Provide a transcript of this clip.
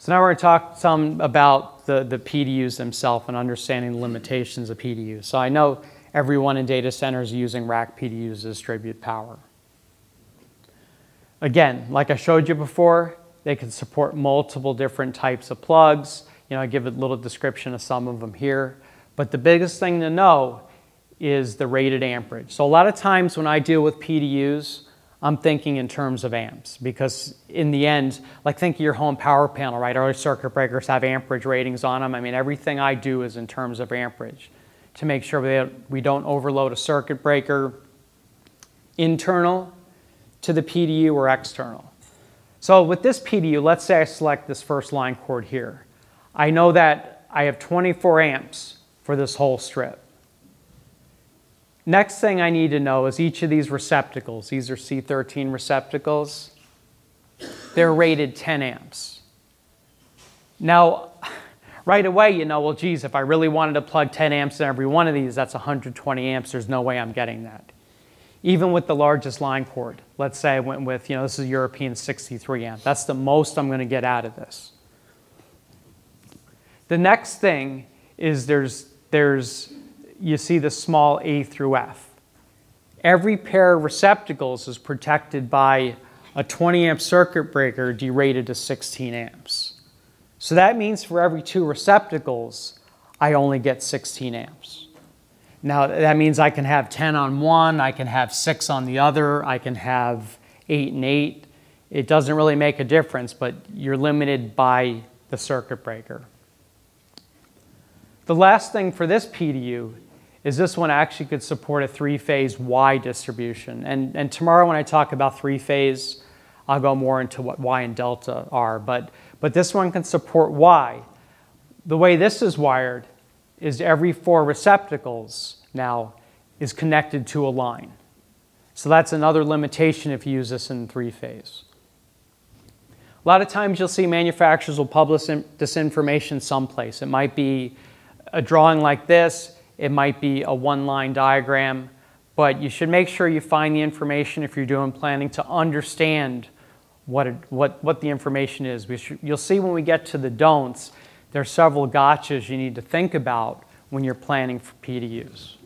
So now we're going to talk some about the, the PDUs themselves and understanding the limitations of PDUs. So I know everyone in data centers using rack PDUs to distribute power. Again, like I showed you before, they can support multiple different types of plugs. You know, I give a little description of some of them here. But the biggest thing to know is the rated amperage. So a lot of times when I deal with PDUs, I'm thinking in terms of amps because in the end, like think of your home power panel, right? Our circuit breakers have amperage ratings on them. I mean, everything I do is in terms of amperage to make sure that we don't overload a circuit breaker internal to the PDU or external. So with this PDU, let's say I select this first line cord here. I know that I have 24 amps for this whole strip. Next thing I need to know is each of these receptacles, these are C13 receptacles, they're rated 10 amps. Now, right away, you know, well, geez, if I really wanted to plug 10 amps in every one of these, that's 120 amps. There's no way I'm getting that. Even with the largest line cord, let's say I went with, you know, this is European 63 amp. That's the most I'm going to get out of this. The next thing is there's, there's you see the small a through f. Every pair of receptacles is protected by a 20 amp circuit breaker derated to 16 amps. So that means for every two receptacles, I only get 16 amps. Now that means I can have 10 on one, I can have six on the other, I can have eight and eight. It doesn't really make a difference, but you're limited by the circuit breaker. The last thing for this PDU is this one actually could support a three-phase Y distribution. And, and tomorrow when I talk about three-phase, I'll go more into what Y and delta are. But, but this one can support Y. The way this is wired is every four receptacles now is connected to a line. So that's another limitation if you use this in three-phase. A lot of times you'll see manufacturers will publish this information someplace. It might be a drawing like this, it might be a one-line diagram, but you should make sure you find the information if you're doing planning to understand what, it, what, what the information is. Should, you'll see when we get to the don'ts, there are several gotchas you need to think about when you're planning for PDUs.